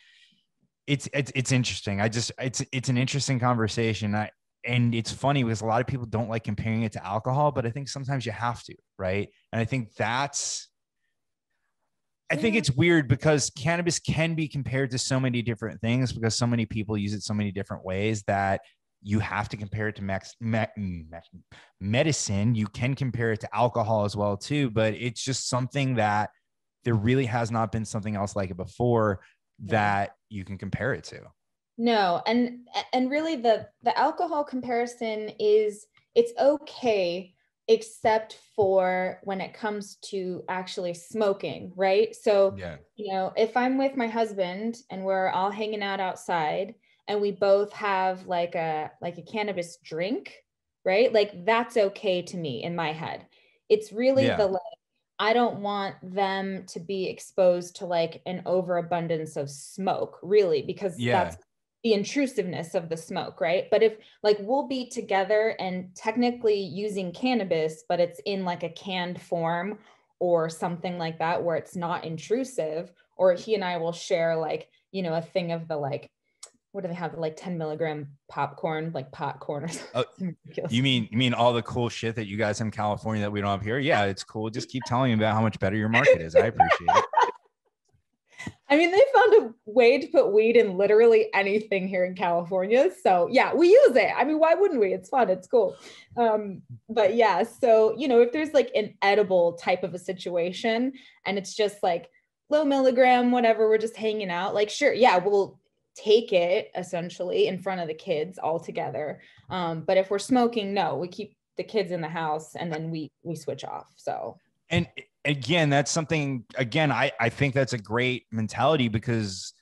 it's it's it's interesting. I just it's it's an interesting conversation. I and it's funny because a lot of people don't like comparing it to alcohol, but I think sometimes you have to, right? And I think that's I think it's weird because cannabis can be compared to so many different things because so many people use it so many different ways that you have to compare it to max, me, mm, medicine. You can compare it to alcohol as well too, but it's just something that there really has not been something else like it before that you can compare it to. No, and and really the the alcohol comparison is it's okay except for when it comes to actually smoking, right? So, yeah. you know, if I'm with my husband and we're all hanging out outside and we both have like a like a cannabis drink, right? Like that's okay to me in my head. It's really yeah. the like I don't want them to be exposed to like an overabundance of smoke, really, because yeah. that's the intrusiveness of the smoke, right? But if like we'll be together and technically using cannabis, but it's in like a canned form or something like that where it's not intrusive, or he and I will share like, you know, a thing of the like, what do they have? Like 10 milligram popcorn, like popcorn. <laughs> Oh, you mean you mean all the cool shit that you guys have in California that we don't have here? Yeah, it's cool. Just keep telling me about how much better your market is. I appreciate it. <laughs> I mean, they found a way to put weed in literally anything here in California. So yeah, we use it. I mean, why wouldn't we? It's fun. It's cool. Um, but yeah, so you know, if there's like an edible type of a situation and it's just like low milligram, whatever, we're just hanging out, like sure, yeah, we'll take it essentially in front of the kids all together. Um, but if we're smoking, no, we keep the kids in the house and then we we switch off. So and again, that's something, again, I, I think that's a great mentality because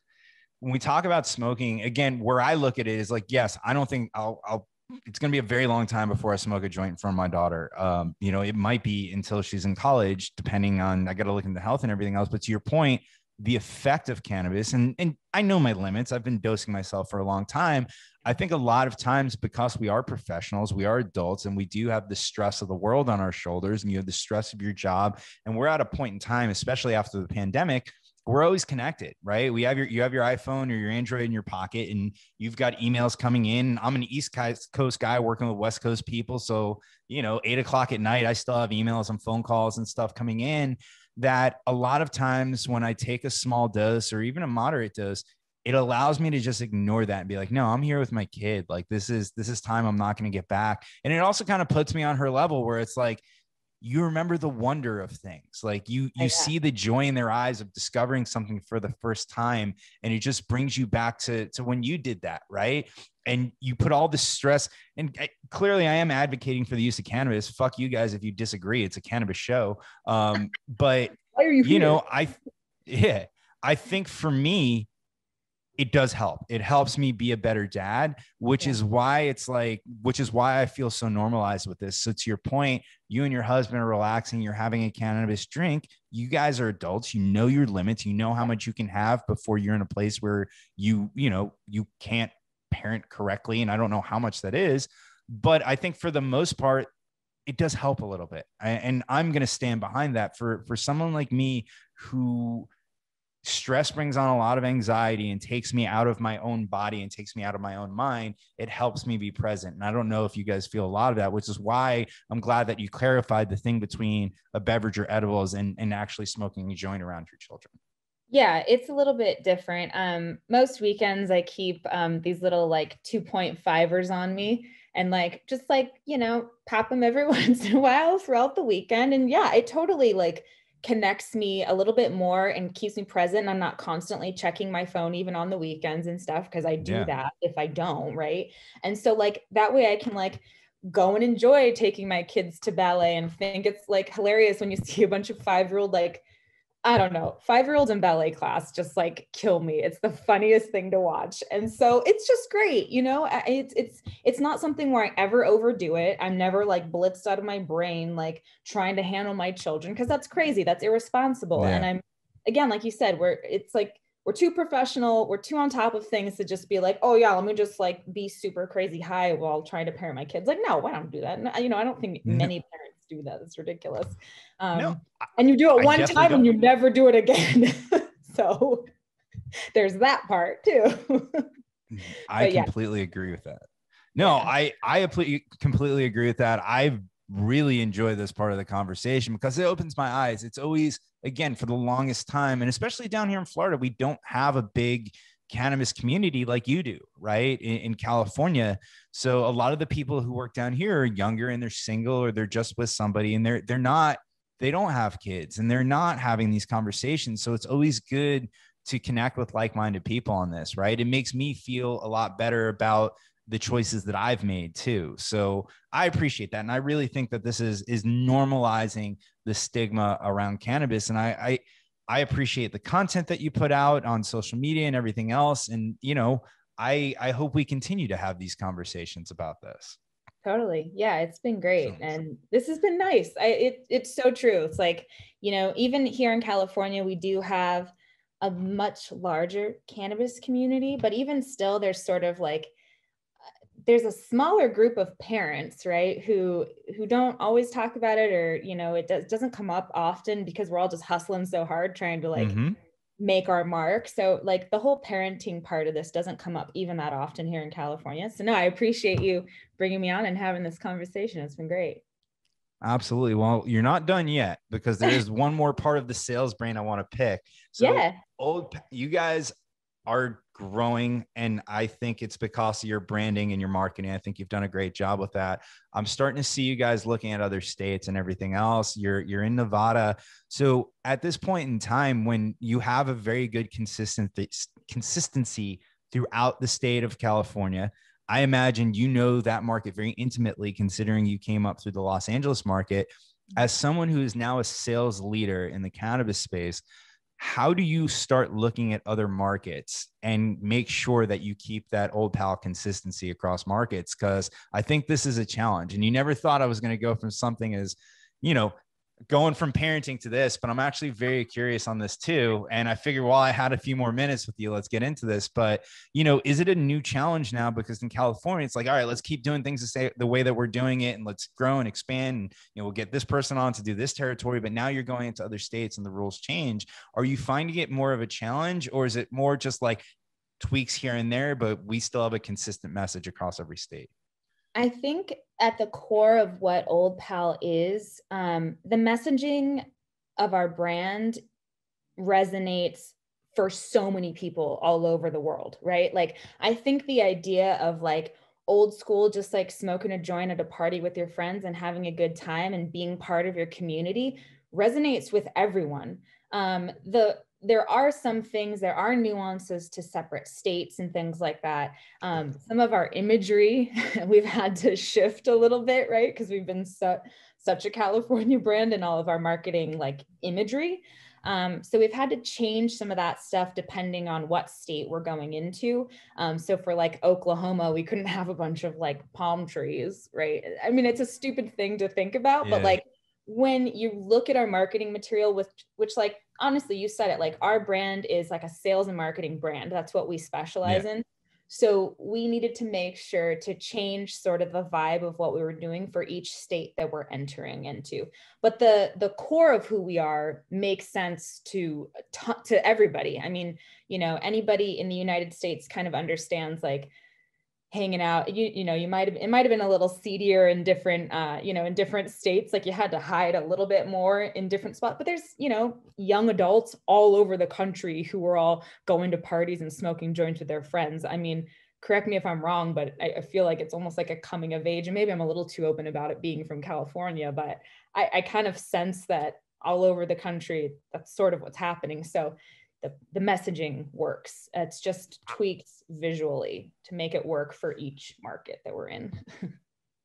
when we talk about smoking, again, where I look at it is like, yes, I don't think I'll, I'll it's going to be a very long time before I smoke a joint from my daughter. Um, you know, it might be until she's in college, depending on, I got to look into health and everything else. But to your point, the effect of cannabis, and, and I know my limits, I've been dosing myself for a long time. I think a lot of times because we are professionals, we are adults, and we do have the stress of the world on our shoulders, and you have the stress of your job. And we're at a point in time, especially after the pandemic, we're always connected, right? We have your you have your iPhone or your Android in your pocket, and you've got emails coming in. I'm an East Coast guy working with West Coast people, so you know, eight o'clock at night, I still have emails and phone calls and stuff coming in. That a lot of times when I take a small dose or even a moderate dose, it allows me to just ignore that and be like no i'm here with my kid. Like this is this is time i'm not going to get back. And it also kind of puts me on her level where it's like you remember the wonder of things. Like you you yeah. see the joy in their eyes of discovering something for the first time and it just brings you back to to when you did that right? And you put all the stress and I, clearly i am advocating for the use of cannabis. Fuck you guys if you disagree. It's a cannabis show. Um but <laughs> you, you know i yeah i think for me it does help. It helps me be a better dad, which yeah. is why it's like, which is why I feel so normalized with this. So, to your point, you and your husband are relaxing, you're having a cannabis drink. You guys are adults, you know your limits, you know how much you can have before you're in a place where you, you know, you can't parent correctly. And I don't know how much that is, but I think for the most part, it does help a little bit. And I'm going to stand behind that for, for someone like me who, stress brings on a lot of anxiety and takes me out of my own body and takes me out of my own mind it helps me be present. And i don't know if you guys feel a lot of that which is why i'm glad that you clarified the thing between a beverage or edibles and, and actually smoking a joint around your children. Yeah it's a little bit different. Um most weekends i keep um these little like 2.5ers on me and like just like you know pop them every <laughs> once in a while throughout the weekend. And yeah it totally like connects me a little bit more and keeps me present. I'm not constantly checking my phone even on the weekends and stuff because I do yeah. that if I don't, right? And so like that way I can like go and enjoy taking my kids to ballet and think it's like hilarious when you see a bunch of 5-year-old like I don't know, five year old in ballet class just like kill me. It's the funniest thing to watch. And so it's just great. You know, it's, it's, it's not something where I ever overdo it. I'm never like blitzed out of my brain, like trying to handle my children because that's crazy. That's irresponsible. Yeah. And I'm, again, like you said, we're, it's like, we're too professional. We're too on top of things to just be like, oh yeah, let me just like be super crazy high while trying to parent my kids. Like, no, I don't do that. you know, I don't think many parents do that. It's ridiculous. Um, no, and you do it one time and you never do it again. <laughs> so there's that part too. I completely yeah. agree with that. No, yeah. I I completely agree with that. I've really enjoy this part of the conversation because it opens my eyes. It's always, again, for the longest time, and especially down here in Florida, we don't have a big cannabis community like you do, right? In, in, California. So a lot of the people who work down here are younger and they're single or they're just with somebody and they're they're not they don't have kids and they're not having these conversations. So it's always good to connect with like-minded people on this, right? It makes me feel a lot better about the choices that I've made too. So I appreciate that. And I really think that this is is normalizing the stigma around cannabis. And I I I appreciate the content that you put out on social media and everything else. And you know, I I hope we continue to have these conversations about this. Totally. Yeah, it's been great. And this has been nice. I it it's so true. It's like, you know, even here in California, we do have a much larger cannabis community, but even still, there's sort of like there's a smaller group of parents right who who don't always talk about it or you know it does, doesn't come up often because we're all just hustling so hard trying to like mm-hmm. make our mark so like the whole parenting part of this doesn't come up even that often here in california so no i appreciate you bringing me on and having this conversation it's been great Absolutely. Well, you're not done yet because there is one more part of the sales brain I want to pick. So, <laughs> yeah. old, you guys are growing and i think it's because of your branding and your marketing. I think you've done a great job with that. I'm starting to see you guys looking at other states and everything else. You're you're in nevada. So at this point in time when you have a very good consistent consistency throughout the state of california i imagine you know that market very intimately considering you came up through the los angeles market. As someone who is now a sales leader in the cannabis space how do you start looking at other markets and make sure that you keep that old pal consistency across markets? Because i think this is a challenge and you never thought i was going to go from something as you know going from parenting to this, but I'm actually very curious on this too. And I figure while I had a few more minutes with you, let's get into this. But you know, is it a new challenge now? Because in California, it's like, all right, let's keep doing things the same the way that we're doing it, and let's grow and expand. And you know, we'll get this person on to do this territory. But now you're going into other states and the rules change. Are you finding it more of a challenge, or is it more just like tweaks here and there, but we still have a consistent message across every state? I think at the core of what Old Pal is, um, the messaging of our brand resonates for so many people all over the world, right? Like, I think the idea of like old school, just like smoking a joint at a party with your friends and having a good time and being part of your community resonates with everyone. Um, the there are some things, there are nuances to separate states and things like that. Um, some of our imagery, <laughs> we've had to shift a little bit, right? Because we've been so, such a California brand in all of our marketing, like imagery. Um, so we've had to change some of that stuff depending on what state we're going into. Um, so for like Oklahoma, we couldn't have a bunch of like palm trees, right? I mean, it's a stupid thing to think about, yeah. but like when you look at our marketing material with which like honestly, you said it like our brand is like a sales and marketing brand. That's what we specialize yeah. in. So we needed to make sure to change sort of the vibe of what we were doing for each state that we're entering into. But the the core of who we are makes sense to to everybody. I mean, you know, anybody in the United States kind of understands like hanging out you you know you might have it might have been a little seedier in different uh you know in different states like you had to hide a little bit more in different spots but there's you know young adults all over the country who were all going to parties and smoking joints with their friends. I mean correct me if i'm wrong but I, I feel like it's almost like a coming of age and maybe i'm a little too open about it being from california but i, I kind of sense that all over the country that's sort of what's happening. So the, the messaging works. It's just tweaked visually to make it work for each market that we're in. <laughs>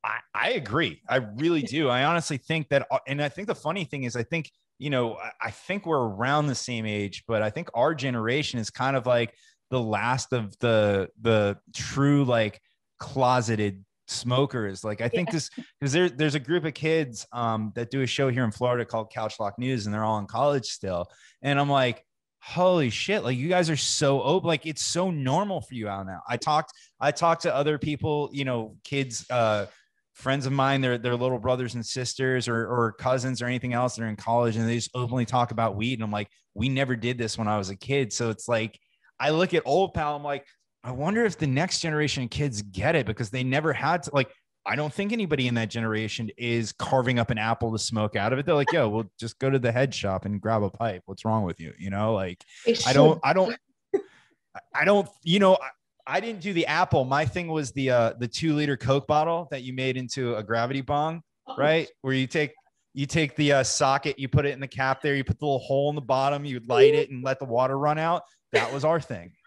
I, I agree. I really do. I honestly think that, uh, and I think the funny thing is, I think, you know, I think we're around the same age, but I think our generation is kind of like the last of the, the true like closeted smokers. Like I think yeah. this because there, there's a group of kids um, that do a show here in Florida called Couch Lock News, and they're all in college still. And I'm like, holy shit like you guys are so open like it's so normal for you out now. I talked i talked to other people you know kids uh friends of mine they're, they're little brothers and sisters or, or cousins or anything else that are in college and they just openly talk about weed and i'm like we never did this when i was a kid. So it's like i look at old pal i'm like i wonder if the next generation of kids get it because they never had to like I don't think anybody in that generation is carving up an apple to smoke out of it. They're like, yo, we'll just go to the head shop and grab a pipe. What's wrong with you? You know, like I don't, I don't, <laughs> I don't, you know, I, I, didn't do the apple. My thing was the uh the two liter Coke bottle that you made into a gravity bong, oh. right? Where you take you take the uh, socket, you put it in the cap there, you put the little hole in the bottom, you light it and let the water run out. That was our thing. <laughs>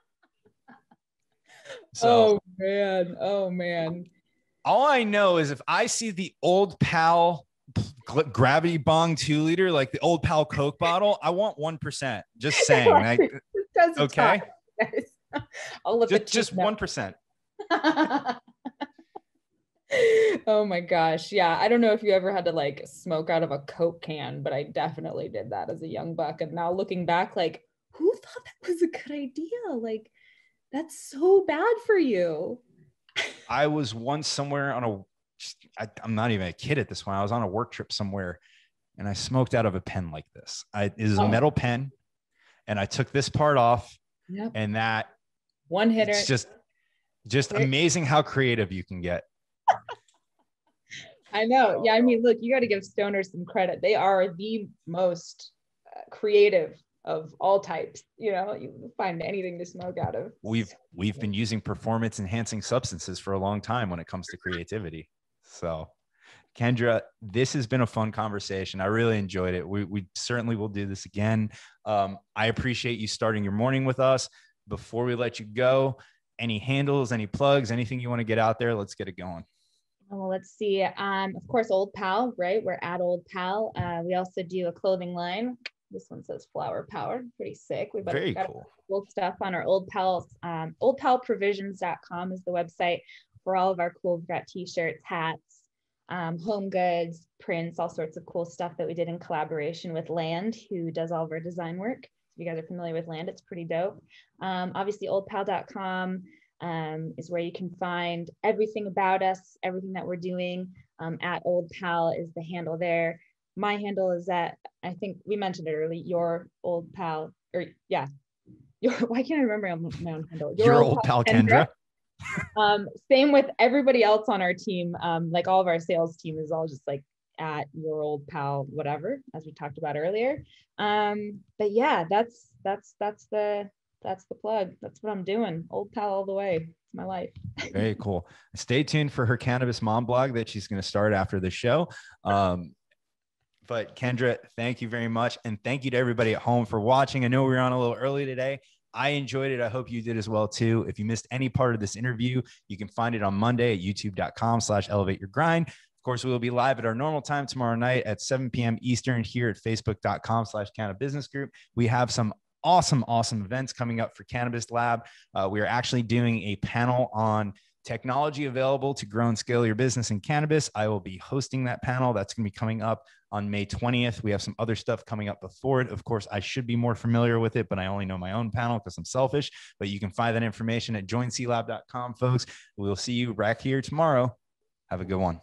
So, oh man, oh man all I know is if I see the old pal gravity bong two liter, like the old pal Coke bottle, I want 1%. Just <laughs> saying. Okay. <laughs> I'll look just, just 1%. <laughs> oh my gosh. Yeah. I don't know if you ever had to like smoke out of a Coke can, but I definitely did that as a young buck. And now looking back, like, who thought that was a good idea? Like, that's so bad for you. I was once somewhere on a, I, I'm not even a kid at this point. I was on a work trip somewhere and I smoked out of a pen like this. I, it is a oh. metal pen and I took this part off yep. and that one hitter. It's just, just amazing how creative you can get. I know. Yeah. I mean, look, you got to give stoners some credit. They are the most uh, creative of all types you know you find anything to smoke out of. We've we've been using performance enhancing substances for a long time when it comes to creativity. So kendra this has been a fun conversation. I really enjoyed it. We, we certainly will do this again. Um, i appreciate you starting your morning with us. Before we let you go any handles any plugs anything you want to get out there let's get it going. Well, let's see. Um, of course, Old Pal, right? We're at Old Pal. Uh, we also do a clothing line this one says flower power. Pretty sick. We've Very got cool. cool stuff on our old pals. Um, oldpalprovisions.com is the website for all of our cool. We've got t-shirts, hats, um, home goods, prints, all sorts of cool stuff that we did in collaboration with Land, who does all of our design work. If you guys are familiar with Land, it's pretty dope. Um, obviously, oldpal.com um, is where you can find everything about us, everything that we're doing. Um, at Old Pal is the handle there my handle is that I think we mentioned it earlier, your old pal, or yeah, <laughs> your why can't I remember my own handle? Your, your old, pal, pal Kendra. Kendra. um, same with everybody else on our team. Um, like all of our sales team is all just like at your old pal, whatever, as we talked about earlier. Um, but yeah, that's that's that's the that's the plug. That's what I'm doing. Old pal all the way. It's my life. <laughs> Very cool. Stay tuned for her cannabis mom blog that she's going to start after the show. Um, but Kendra, thank you very much. And thank you to everybody at home for watching. I know we were on a little early today. I enjoyed it. I hope you did as well too. If you missed any part of this interview, you can find it on Monday at youtube.com slash elevate your grind. Of course, we will be live at our normal time tomorrow night at 7 p.m. Eastern here at facebook.com slash Canna Business Group. We have some awesome, awesome events coming up for Cannabis Lab. Uh, we are actually doing a panel on technology available to grow and scale your business in cannabis. I will be hosting that panel. That's going to be coming up on May 20th. We have some other stuff coming up before it. Of course, I should be more familiar with it, but I only know my own panel because I'm selfish. But you can find that information at joinclab.com, folks. We'll see you back here tomorrow. Have a good one.